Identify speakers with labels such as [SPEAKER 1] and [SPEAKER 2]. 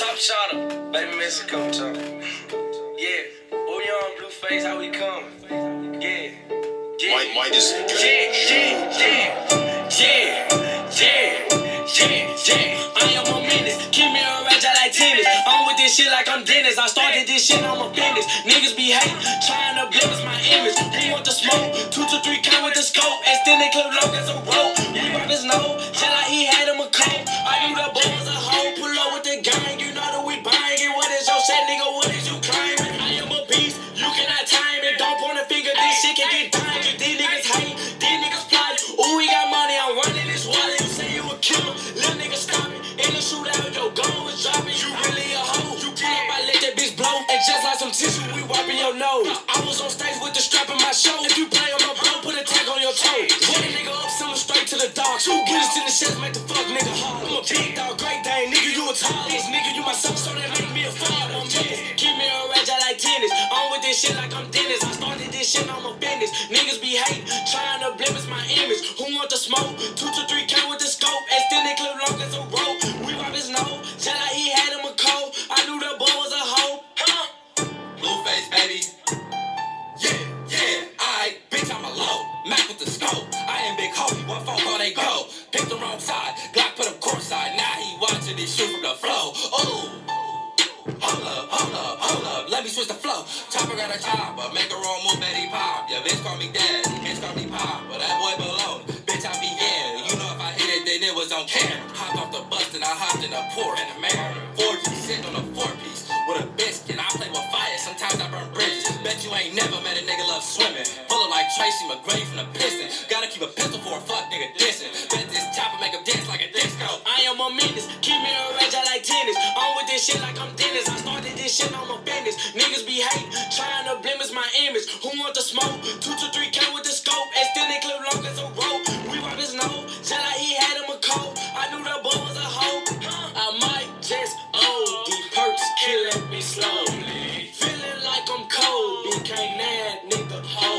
[SPEAKER 1] Let me miss a couple times. Yeah, we on Blueface, how we come? Yeah. Yeah.
[SPEAKER 2] Mike, Mike is
[SPEAKER 1] Yeah, yeah, yeah, yeah, yeah, yeah, yeah. I am a menace. Keep me a ratchet like tennis. I'm with this shit like I'm Dennis. I started this shit, I'm a business. Niggas be hating, trying to blemish my image. Who want the smoke? Two to three count with the scope. Extended clip long as a rope. Two bullets in the chest, make the fuck nigga hard. I'm a big dog, great day, nigga, you a tall. This nigga, you my son, so that make me a fire. I'm Keep me a ratchet like tennis. I'm with this shit like I'm Dennis. I started this shit, I'm a business. Niggas be hating, trying to blemish my image. Who want the smoke? Two to three count with the scope. Extended clip long as a rope. We rob his nose, like he had him a cold. I knew the boy was a hoe. Huh?
[SPEAKER 3] Blueface, baby. Yeah, yeah, alright, bitch, I'm a low. Mac with the scope. I am Big Hobie, one go. Pick the wrong side, Glock put him courtside. Now he watching this shoot from the flow. Ooh. Hold up, hold up, hold up, let me switch the flow. Chopper got a chopper, make a wrong move, Betty Pop. Yeah, bitch call me dad, bitch call me pop, but that boy below. Bitch, I be yeah, you know if I hit it, then it was on camera. Hopped off the bus and I hopped in a pour in the mirror. 4G sitting on a four piece with a biscuit. I play with fire, sometimes I burn bridges. Bet you ain't never met a nigga like Tracy McGrady from the piston. Gotta keep a pistol for a fuck nigga dissing. Bet this chopper make him dance like a disco.
[SPEAKER 1] I am a menace. Keep me a ratchet like tennis. I'm with this shit like I'm Dennis. I started this shit, on my business. Niggas be hating, trying to blemish my image. Who want the smoke? Two to three count with the scope. Extended clip long as a rope. We rob his nose, just like he had him a coat. I knew the boy was a hoe. I might just OD perks killing me slowly. Feeling like I'm cold, Can't that nigga hold